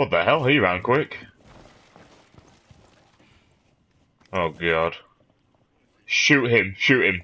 What the hell? He ran quick. Oh god. Shoot him, shoot him.